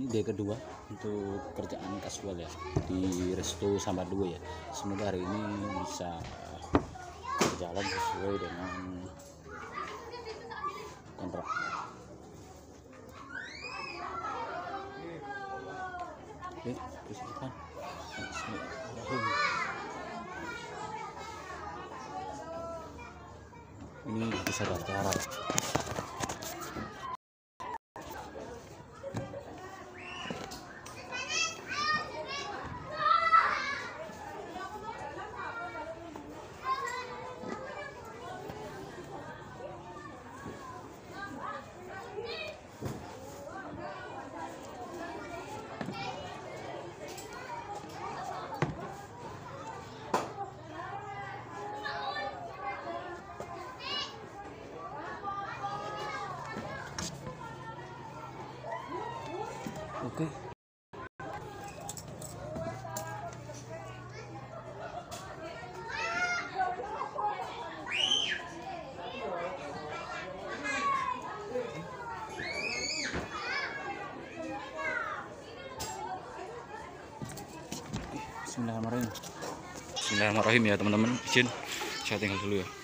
ini day kedua untuk kerjaan kasual ya di resto sama dua ya. Semoga hari ini bisa berjalan sesuai dengan kontrak. Oke Bismillahirrahmanirrahim. Ini bisa acara Oke. Bismillahirrahmanirrahim. Bismillahirrahmanirrahim ya teman-teman. Izin saya tinggal dulu ya.